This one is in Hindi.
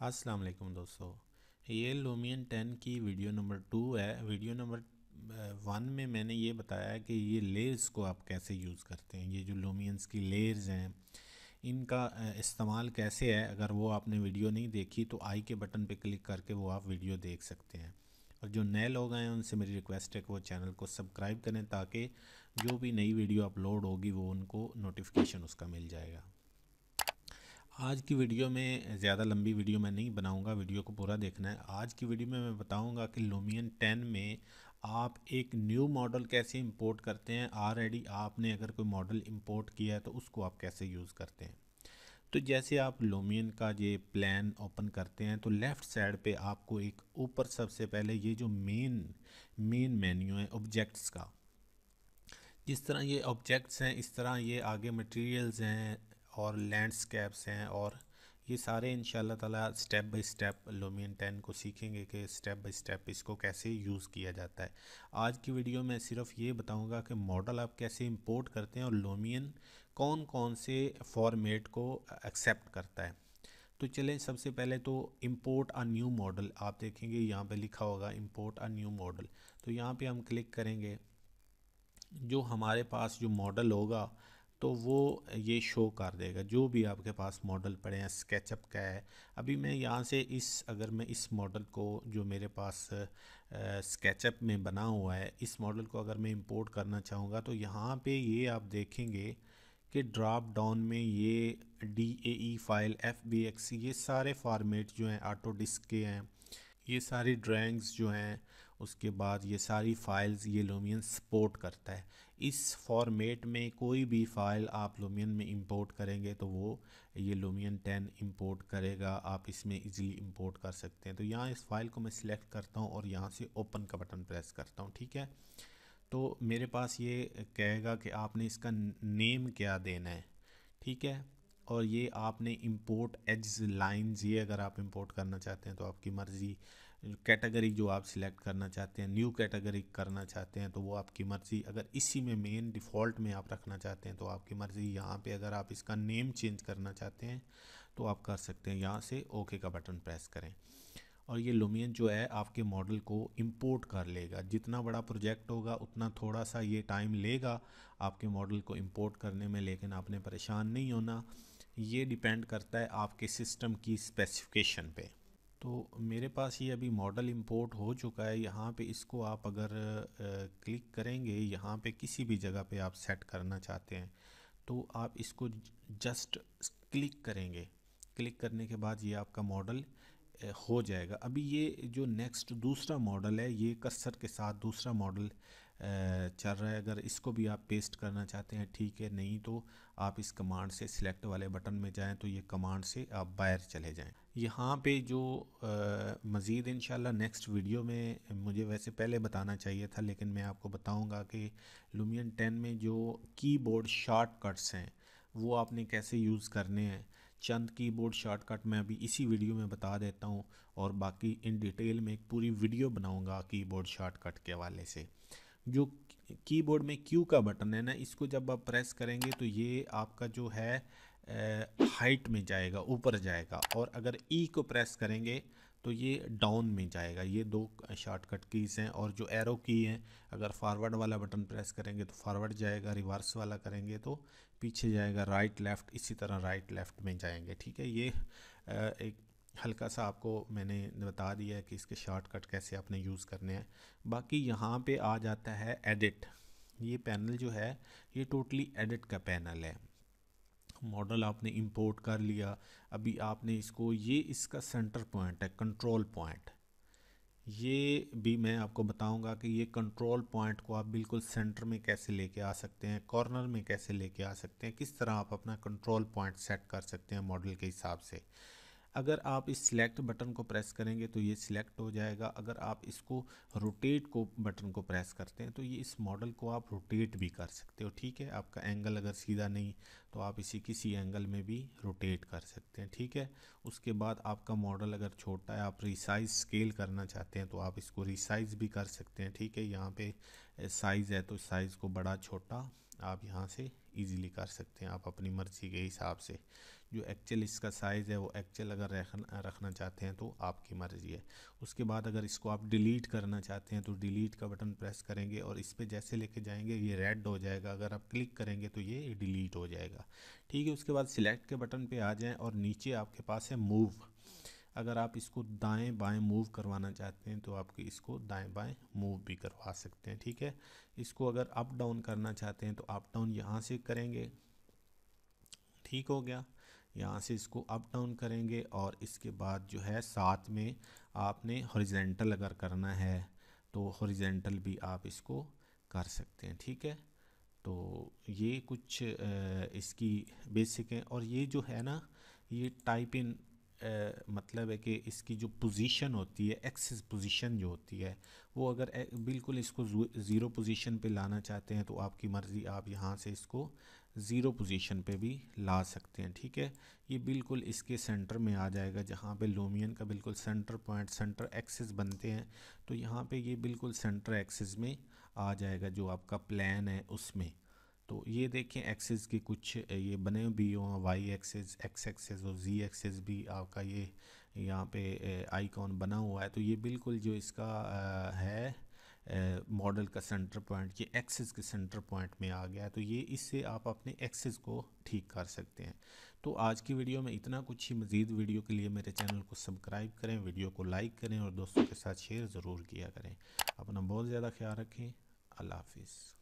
अस्सलाम वालेकुम दोस्तों। ये लोमियन टेन की वीडियो नंबर टू है। वीडियो नंबर वन में मैंने ये बताया कि ये लेयर्स को आप कैसे यूज़ करते हैं। ये जो लोमियंस की लेयर्स हैं, इनका इस्तेमाल कैसे है? अगर वो आपने वीडियो नहीं देखी तो आई के बटन पे क्लिक करके वो आप वीडियो देख सकते हैं। और जो नए लोग हैं, उनसे मेरी रिक्वेस्ट है कि वो चैनल को सब्सक्राइब करें ताकि जो भी नई वीडियो अपलोड होगी, वो उनको नोटिफिकेशन उसका मिल जाएगा। आज की वीडियो में, ज़्यादा लंबी वीडियो मैं नहीं बनाऊँगा, वीडियो को पूरा देखना है। आज की वीडियो में मैं बताऊँगा कि लोमियन 10 में आप एक न्यू मॉडल कैसे इंपोर्ट करते हैं। ऑलरेडी आपने अगर कोई मॉडल इंपोर्ट किया है तो उसको आप कैसे यूज़ करते हैं। तो जैसे आप लोमियन का ये प्लान ओपन करते हैं तो लेफ़्ट साइड पे आपको एक ऊपर सबसे पहले ये जो मेन मेन मेन्यू है ऑब्जेक्ट्स का। जिस तरह ये ऑब्जेक्ट्स हैं, इस तरह ये आगे मटेरियल्स हैं और लैंडस्केप्स हैं और ये सारे इन ताला step by step Lumion ten को सीखेंगे कि स्टेप बाय स्टेप इसको कैसे यूज़ किया जाता है। आज की वीडियो में सिर्फ़ ये बताऊँगा कि मॉडल आप कैसे इंपोर्ट करते हैं और लोमियन कौन कौन से फॉर्मेट को एक्सेप्ट करता है। तो चलें, सबसे पहले तो इंपोर्ट अ न्यू मॉडल आप देखेंगे यहाँ पे लिखा होगा इंपोर्ट अ न्यू मॉडल तो यहाँ पे हम क्लिक करेंगे। जो हमारे पास जो मॉडल होगा तो वो ये शो कर देगा। जो भी आपके पास मॉडल पड़े हैं स्केचअप का है, अभी मैं यहाँ से इस, अगर मैं इस मॉडल को, जो मेरे पास स्केचअप में बना हुआ है, इस मॉडल को अगर मैं इंपोर्ट करना चाहूँगा तो यहाँ पे ये आप देखेंगे कि ड्रॉप डाउन में ये D A E file F B X ये सारे फार्मेट जो हैं ऑटो डिस्क के हैं, ये सारी ड्राइंग्स जो हैं उसके बाद ये सारी फ़ाइल्स ये लूमियन सपोर्ट करता है। इस फॉर्मेट में कोई भी फ़ाइल आप लूमियन में इंपोर्ट करेंगे तो वो ये लूमियन 10 इंपोर्ट करेगा। आप इसमें इजीली इंपोर्ट कर सकते हैं। तो यहाँ इस फ़ाइल को मैं सिलेक्ट करता हूँ और यहाँ से ओपन का बटन प्रेस करता हूँ, ठीक है? तो मेरे पास ये कहेगा कि आपने इसका नेम क्या देना है, ठीक है? और ये आपने इंपोर्ट एज लाइंस ये अगर आप इंपोर्ट करना चाहते हैं तो आपकी मर्ज़ी कैटेगरी जो आप सिलेक्ट करना चाहते हैं न्यू कैटेगरी करना चाहते हैं तो वो आपकी मर्ज़ी। अगर इसी में मेन डिफ़ॉल्ट में आप रखना चाहते हैं तो आपकी मर्ज़ी। यहाँ पे अगर आप इसका नेम चेंज करना चाहते हैं तो आप कर सकते हैं। यहाँ से ओके का बटन प्रेस करें। और ये लुमियन जो है, आपके मॉडल को इंपोर्ट कर लेगा। जितना बड़ा प्रोजेक्ट होगा, उतना थोड़ा सा ये टाइम लेगा आपके मॉडल को इंपोर्ट करने में, लेकिन आपने परेशान नहीं होना। ये डिपेंड करता है आपके सिस्टम की स्पेसिफिकेशन पे। तो मेरे पास ये अभी मॉडल इंपोर्ट हो चुका है। यहाँ पे इसको आप अगर क्लिक करेंगे, यहाँ पे किसी भी जगह पे आप सेट करना चाहते हैं तो आप इसको जस्ट क्लिक करेंगे। क्लिक करने के बाद ये आपका मॉडल हो जाएगा। अभी ये जो नेक्स्ट दूसरा मॉडल है, ये कसर के साथ दूसरा मॉडल चल रहा है। अगर इसको भी आप पेस्ट करना चाहते हैं, ठीक है। नहीं तो आप इस कमांड से सिलेक्ट वाले बटन में जाएँ तो ये कमांड से आप बाहर चले जाएँ। यहाँ पे जो मज़ीद इन नेक्स्ट वीडियो में मुझे वैसे पहले बताना चाहिए था, लेकिन मैं आपको बताऊँगा कि लुमियन टेन में जो कीबोर्ड शॉर्टकट्स हैं, वो आपने कैसे यूज़ करने हैं। चंद कीबोर्ड शॉर्टकट मैं अभी इसी वीडियो में बता देता हूँ और बाकी इन डिटेल में एक पूरी वीडियो बनाऊँगा कीबोर्ड शॉर्टकट के हवाले से। जो कीबोर्ड में क्यू का बटन है ना, इसको जब आप प्रेस करेंगे तो ये आपका जो है हाइट में जाएगा, ऊपर जाएगा। और अगर ई e को प्रेस करेंगे तो ये डाउन में जाएगा। ये दो शॉर्टकट कीज़ हैं और जो एरो की हैं, अगर फॉरवर्ड वाला बटन प्रेस करेंगे तो फॉरवर्ड जाएगा रिवर्स वाला करेंगे तो पीछे जाएगा राइट लेफ़्ट इसी तरह राइट लेफ़्ट में जाएँगे। ठीक है, ये एक हल्का सा आपको मैंने बता दिया है कि इसके शॉर्टकट कैसे आपने यूज़ करने हैं। बाकी यहाँ पे आ जाता है एडिट। ये पैनल जो है, ये टोटली एडिट का पैनल है। मॉडल आपने इंपोर्ट कर लिया। अभी आपने इसको, ये इसका सेंटर पॉइंट है, कंट्रोल पॉइंट। ये भी मैं आपको बताऊँगा कि ये कंट्रोल पॉइंट को आप बिल्कुल सेंटर में कैसे लेके आ सकते हैं, कॉर्नर में कैसे लेके आ सकते हैं, किस तरह आप अपना कंट्रोल पॉइंट सेट कर सकते हैं मॉडल के हिसाब से। अगर आप इस सिलेक्ट बटन को प्रेस करेंगे तो ये सिलेक्ट हो जाएगा। अगर आप इसको रोटेट को बटन को प्रेस करते हैं तो ये इस मॉडल को आप रोटेट भी कर सकते हो, ठीक है? आपका एंगल अगर सीधा नहीं तो आप इसी किसी एंगल में भी रोटेट कर सकते हैं, ठीक है? उसके बाद आपका मॉडल अगर छोटा है, आप रिसाइज स्केल करना चाहते हैं तो आप इसको रिसाइज भी कर सकते हैं, ठीक है? यहाँ पे साइज़ है तो साइज़ को बड़ा, छोटा आप यहाँ से इजीली कर सकते हैं, आप अपनी मर्ज़ी के हिसाब से। जो एक्चुअल इसका साइज़ है, वो एक्चुअल अगर रखना रखना चाहते हैं तो आपकी मर्ज़ी है। उसके बाद अगर इसको आप डिलीट करना चाहते हैं तो डिलीट का बटन प्रेस करेंगे और इस पर जैसे लेके जाएँगे, ये रेड हो जाएगा। अगर आप क्लिक करेंगे तो ये डिलीट हो जाएगा। ठीक है, उसके बाद सिलेक्ट के बटन पर आ जाएँ और नीचे आपके पास है मूव अगर आप इसको दाएँ बाएँ मूव करवाना चाहते हैं तो आप इसको दाएँ बाएँ मूव भी करवा सकते हैं, ठीक है? इसको अगर अप डाउन करना चाहते हैं तो अप डाउन यहाँ से करेंगे। ठीक हो गया? यहाँ से इसको अप डाउन करेंगे और इसके बाद जो है साथ में आपने हॉरिजेंटल अगर करना है तो हॉरिजेंटल भी आप इसको कर सकते हैं, ठीक है? तो ये कुछ इसकी बेसिक है और ये जो है ना, ये टाइप इन मतलब है कि इसकी जो पोजीशन होती है एक्सेस पोजीशन जो होती है, वो अगर बिल्कुल इसको ज़ीरो पोजीशन पे लाना चाहते हैं तो आपकी मर्ज़ी, आप यहाँ से इसको ज़ीरो पोजीशन पे भी ला सकते हैं, ठीक है? ये बिल्कुल इसके सेंटर में आ जाएगा, जहाँ पे लोमियन का बिल्कुल सेंटर पॉइंट सेंटर एक्सिस बनते हैं तो यहाँ पे ये बिल्कुल सेंटर एक्सिस में आ जाएगा, जो आपका प्लान है उसमें। तो ये देखें एक्सेस के कुछ ये बने भी हों, वाई एक्सेस, एक्स एक्सेस और जी एक्सेस भी आपका ये यहाँ पे आइकॉन बना हुआ है। तो ये बिल्कुल जो इसका है मॉडल का सेंटर पॉइंट, ये एक्सेस के सेंटर पॉइंट में आ गया है। तो ये इससे आप अपने एक्सेस को ठीक कर सकते हैं। तो आज की वीडियो में इतना कुछ ही। मज़ीद वीडियो के लिए मेरे चैनल को सब्सक्राइब करें, वीडियो को लाइक करें और दोस्तों के साथ शेयर ज़रूर किया करें। अपना बहुत ज़्यादा ख्याल रखें। अल्लाह हाफिज़।